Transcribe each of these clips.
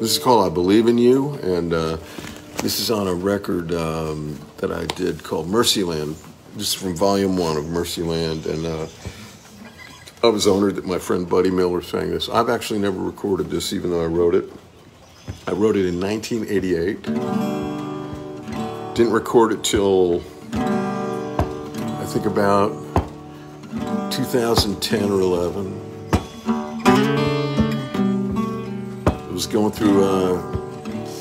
This is called I Believe in You, and uh, this is on a record um, that I did called Mercyland. This is from volume one of Mercyland, and uh, I was honored that my friend Buddy Miller sang this. I've actually never recorded this, even though I wrote it. I wrote it in 1988. Didn't record it till I think about 2010 or 11. Was going through uh,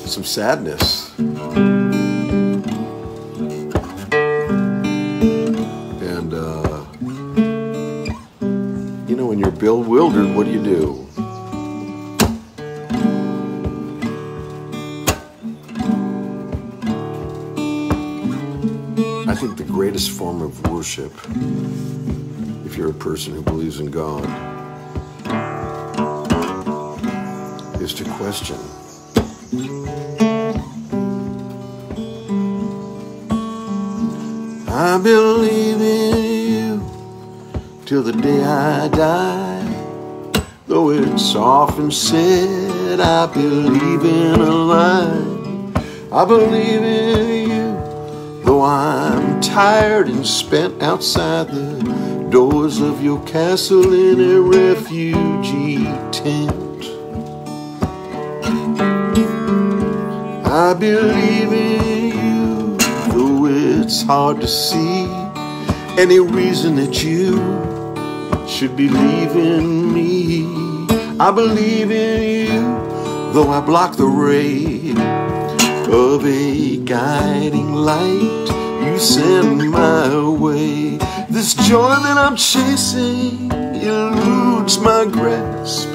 some sadness. And, uh, you know, when you're bewildered, what do you do? I think the greatest form of worship, if you're a person who believes in God, is to question. I believe in you till the day I die. Though it's often said I believe in a lie. I believe in you, though I'm tired and spent outside the doors of your castle in a refugee tent. It's hard to see any reason that you should believe in me. I believe in you, though I block the ray of a guiding light you send my way. This joy that I'm chasing eludes my grasp.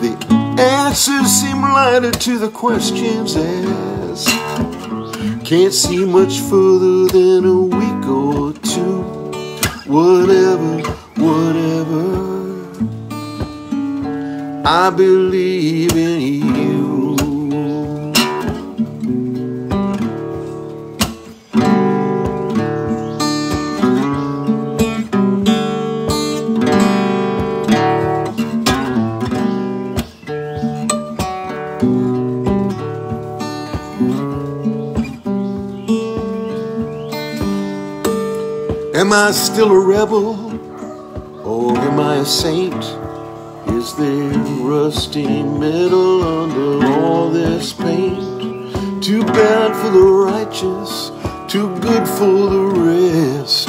The answers seem lighter to the questions asked. Can't see much further than a week or two. Whatever, whatever. I believe in you. Am I still a rebel or am I a saint? Is there rusty metal under all this paint? Too bad for the righteous, too good for the rest.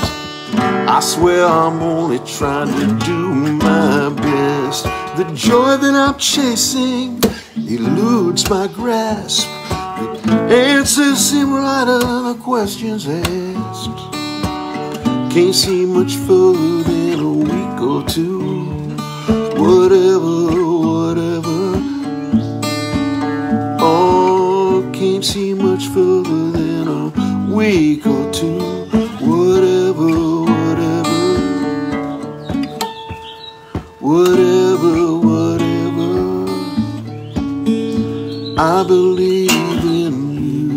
I swear I'm only trying to do my best. The joy that I'm chasing eludes my grasp. The answers seem lighter than the questions asked. Can't see much further than a week or two. Whatever, whatever. Oh, can't see much further than a week or two. Whatever, whatever. Whatever, whatever. I believe in you.